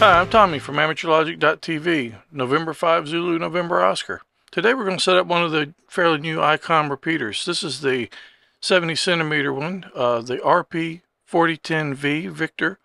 Hi, I'm Tommy from AmateurLogic.tv, November 5 Zulu November Oscar. Today we're going to set up one of the fairly new ICOM repeaters. This is the 70 centimeter one, uh, the RP4010V Victor.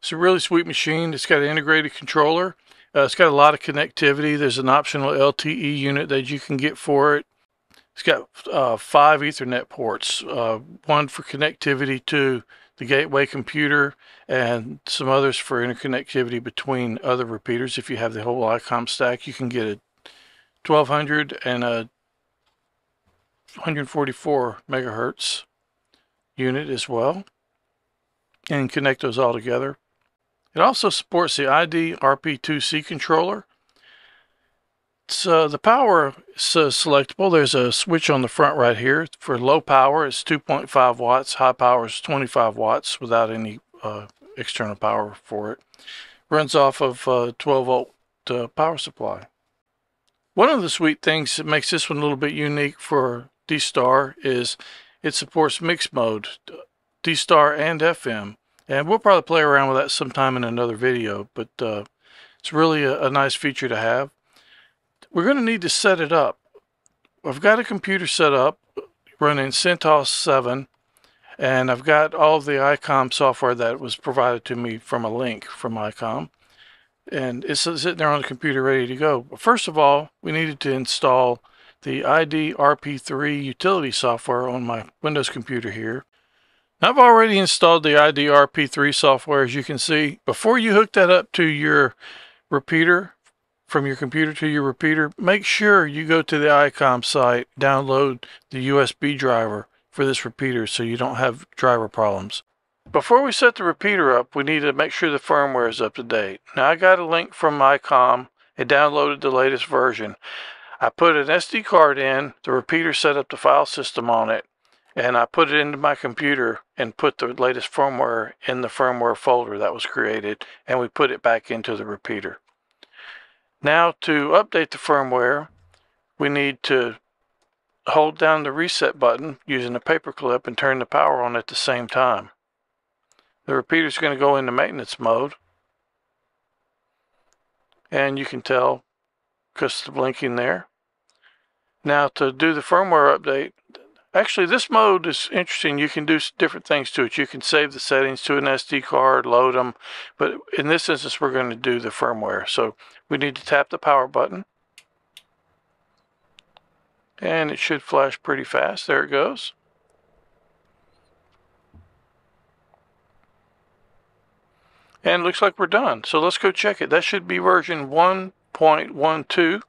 It's a really sweet machine. It's got an integrated controller. Uh, it's got a lot of connectivity. There's an optional LTE unit that you can get for it. It's got uh, five Ethernet ports, uh, one for connectivity to the gateway computer, and some others for interconnectivity between other repeaters. If you have the whole ICOM stack, you can get a 1200 and a 144 megahertz unit as well, and connect those all together. It also supports the ID RP2C controller. So the power is uh, selectable. There's a switch on the front right here. For low power, it's 2.5 watts. High power is 25 watts without any uh, external power for it. Runs off of a uh, 12 volt uh, power supply. One of the sweet things that makes this one a little bit unique for D-Star is it supports mixed mode, D-Star and FM. And we'll probably play around with that sometime in another video, but uh, it's really a, a nice feature to have we're going to need to set it up. I've got a computer set up running CentOS 7 and I've got all the ICOM software that was provided to me from a link from ICOM and it's sitting there on the computer ready to go. But First of all, we needed to install the ID RP3 utility software on my Windows computer here. I've already installed the ID RP3 software as you can see. Before you hook that up to your repeater from your computer to your repeater, make sure you go to the ICOM site, download the USB driver for this repeater so you don't have driver problems. Before we set the repeater up, we need to make sure the firmware is up to date. Now I got a link from ICOM and downloaded the latest version. I put an SD card in, the repeater set up the file system on it, and I put it into my computer and put the latest firmware in the firmware folder that was created, and we put it back into the repeater. Now to update the firmware, we need to hold down the reset button using a paperclip and turn the power on at the same time. The repeater is going to go into maintenance mode. And you can tell because the blinking there. Now to do the firmware update, Actually, this mode is interesting. You can do different things to it. You can save the settings to an SD card, load them. But in this instance, we're going to do the firmware. So we need to tap the power button. And it should flash pretty fast. There it goes. And looks like we're done. So let's go check it. That should be version 1.12.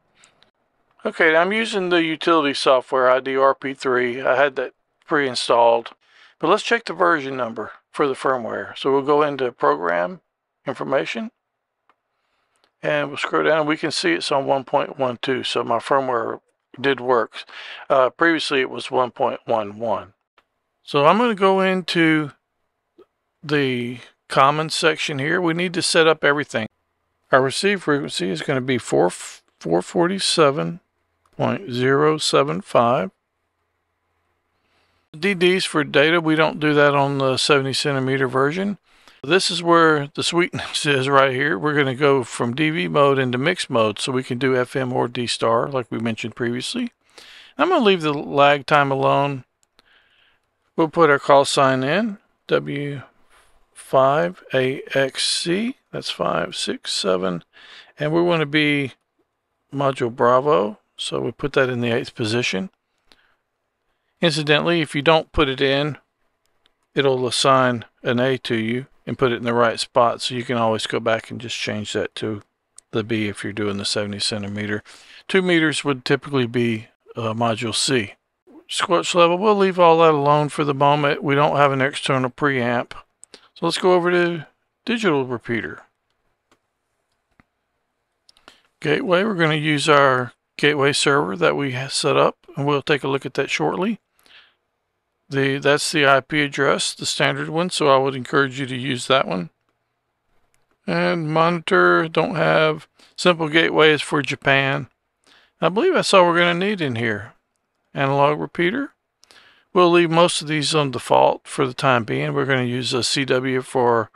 Okay, I'm using the utility software IDRP3. I had that pre-installed. But let's check the version number for the firmware. So we'll go into Program, Information, and we'll scroll down. We can see it's on 1.12, so my firmware did work. Uh, previously it was 1.11. So I'm going to go into the common section here. We need to set up everything. Our receive frequency is going to be 4, 447 0.075. DDs for data, we don't do that on the 70 centimeter version. This is where the sweetness is right here. We're going to go from DV mode into mixed mode so we can do FM or D star like we mentioned previously. I'm going to leave the lag time alone. We'll put our call sign in, W5AXC, that's 567, and we want to be module Bravo so we put that in the eighth position. Incidentally, if you don't put it in, it'll assign an A to you and put it in the right spot. So you can always go back and just change that to the B if you're doing the 70 centimeter. Two meters would typically be uh, module C. Squelch level, we'll leave all that alone for the moment. We don't have an external preamp. So let's go over to digital repeater. Gateway, we're going to use our gateway server that we set up, and we'll take a look at that shortly. The That's the IP address, the standard one, so I would encourage you to use that one. And monitor, don't have. Simple gateway is for Japan. I believe that's all we're going to need in here. Analog repeater. We'll leave most of these on default for the time being. We're going to use a CW for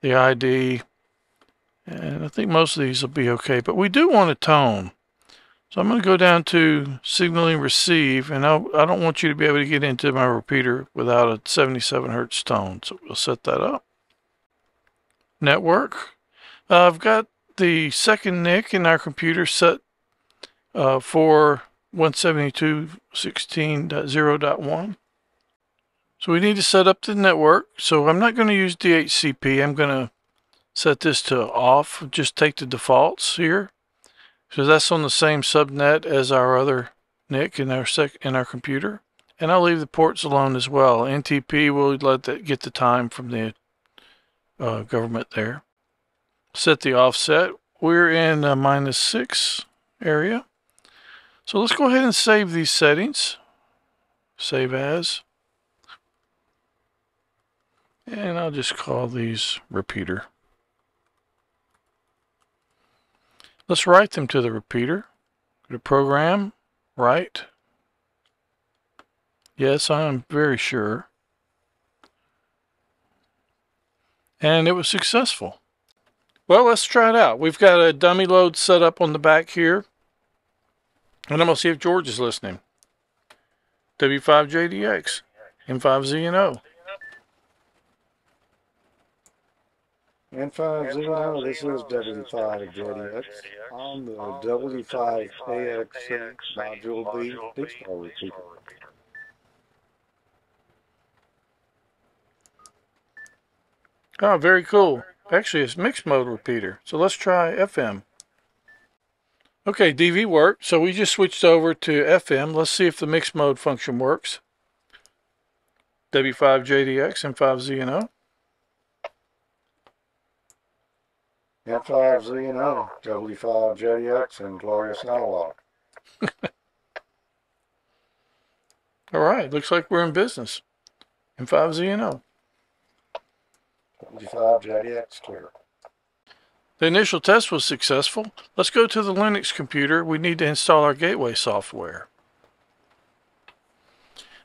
the ID, And I think most of these will be okay, but we do want a tone. So I'm going to go down to signaling receive, and I'll, I do not want you to be able to get into my repeater without a 77 hertz tone. So we'll set that up. Network. Uh, I've got the second NIC in our computer set uh, for 172.16.0.1. So we need to set up the network. So I'm not going to use DHCP. I'm going to set this to off. Just take the defaults here. So that's on the same subnet as our other NIC in our sec in our computer. And I'll leave the ports alone as well. NTP will let that get the time from the uh, government there. Set the offset. We're in minus six area. So let's go ahead and save these settings. Save as. And I'll just call these repeater. Let's write them to the repeater. Go to program, write. Yes, I am very sure. And it was successful. Well, let's try it out. We've got a dummy load set up on the back here. And I'm going to see if George is listening. W5JDX, N5ZNO. N5ZNO, this is W5JDX on the W5AXC Module B D-Star repeater. Oh, very cool. Actually, it's mixed mode repeater. So let's try FM. Okay, DV worked. So we just switched over to FM. Let's see if the mixed mode function works. W5JDX and 5ZNO. N5ZNO, W5JDX, and Glorious Analog. All right, looks like we're in business. N5ZNO. W5JDX clear. The initial test was successful. Let's go to the Linux computer. We need to install our gateway software.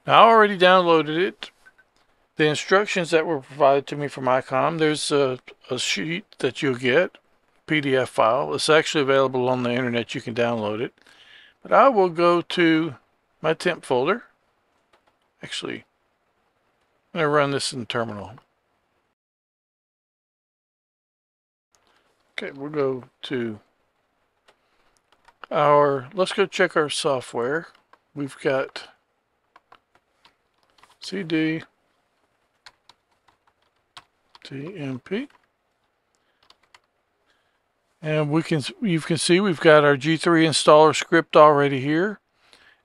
Now, I already downloaded it. The instructions that were provided to me from ICOM, there's a, a sheet that you'll get, PDF file. It's actually available on the internet. You can download it. But I will go to my temp folder. Actually, I'm going to run this in terminal. Okay, we'll go to our, let's go check our software. We've got CD, TMP. And we can, you can see we've got our G3 installer script already here.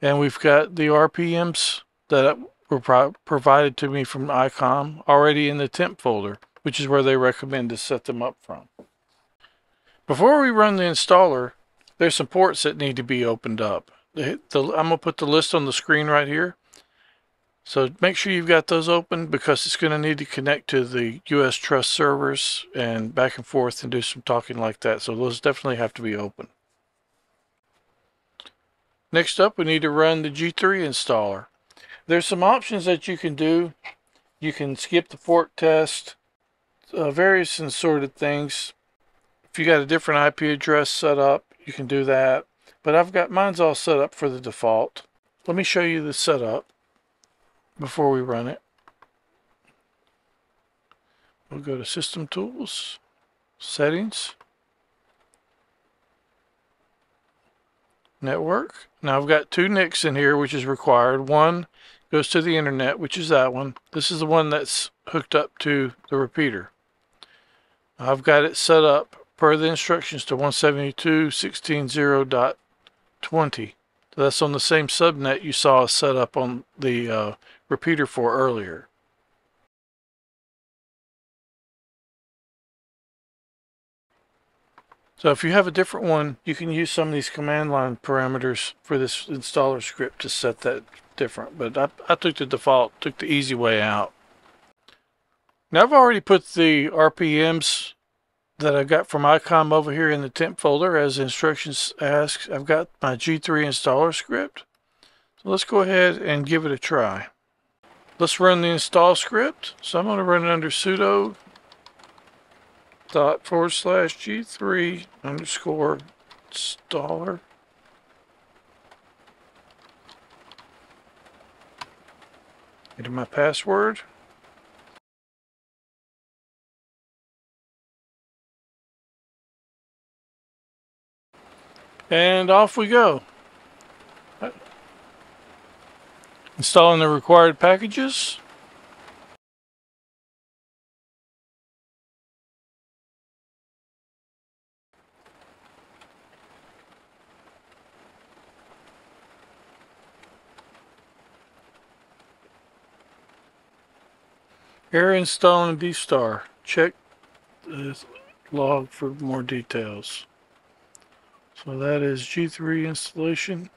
And we've got the RPMs that were pro provided to me from ICOM already in the temp folder, which is where they recommend to set them up from. Before we run the installer, there's some ports that need to be opened up. The, the, I'm going to put the list on the screen right here. So make sure you've got those open because it's going to need to connect to the US Trust servers and back and forth and do some talking like that. So those definitely have to be open. Next up, we need to run the G3 installer. There's some options that you can do. You can skip the port test, uh, various assorted things. If you got a different IP address set up, you can do that. But I've got mine's all set up for the default. Let me show you the setup before we run it. We'll go to System Tools, Settings, Network. Now I've got two NICs in here, which is required. One goes to the internet, which is that one. This is the one that's hooked up to the repeater. I've got it set up per the instructions to 172.16.0.20. So that's on the same subnet you saw set up on the uh, repeater for earlier. So if you have a different one, you can use some of these command line parameters for this installer script to set that different. But I, I took the default, took the easy way out. Now I've already put the RPMs that I got from ICOM over here in the temp folder as instructions ask. I've got my G3 installer script. So let's go ahead and give it a try. Let's run the install script. So I'm going to run it under sudo dot forward slash G3 underscore installer. Enter my password. And off we go. Installing the required packages. Here installing D-Star. Check the log for more details. So that is G3 installation.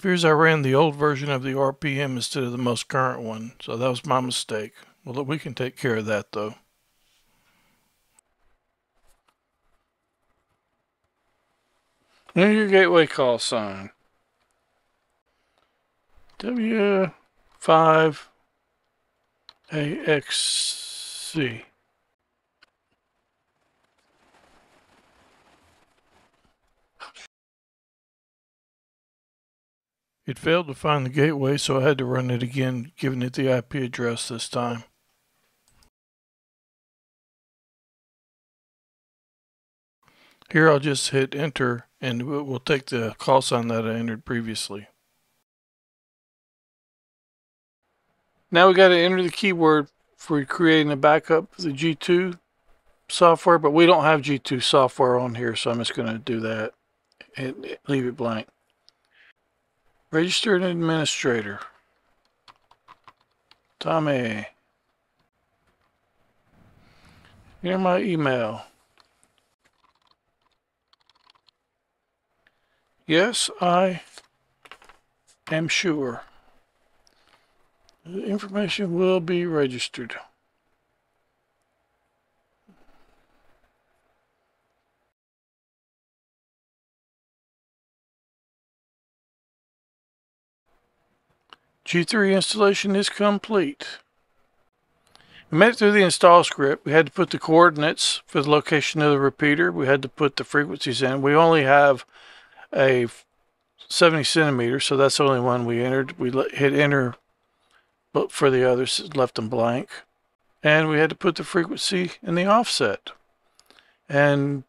Appears I ran the old version of the RPM instead of the most current one, so that was my mistake. Well, we can take care of that though. And your gateway call sign. W5AXC. It failed to find the gateway, so I had to run it again, giving it the IP address this time. Here I'll just hit enter and we'll take the call sign that I entered previously. Now we got to enter the keyword for creating a backup of the G2 software, but we don't have G2 software on here, so I'm just going to do that and leave it blank. Registered administrator. Tommy. Here's my email. Yes, I am sure. The information will be registered. G3 installation is complete. We made it through the install script. We had to put the coordinates for the location of the repeater. We had to put the frequencies in. We only have a 70 centimeters, so that's the only one we entered. We hit enter, but for the others, left them blank. And we had to put the frequency in the offset. And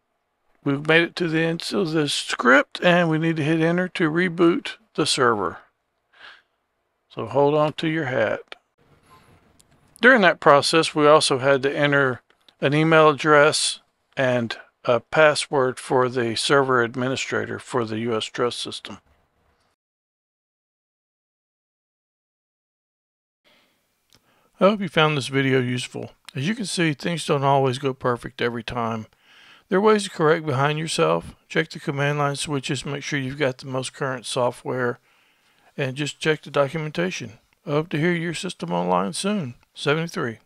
we've made it to the end of the script, and we need to hit enter to reboot the server. So hold on to your hat. During that process, we also had to enter an email address and a password for the server administrator for the US Trust system. I hope you found this video useful. As you can see, things don't always go perfect every time. There are ways to correct behind yourself. Check the command line switches, make sure you've got the most current software and just check the documentation. I hope to hear your system online soon. 73.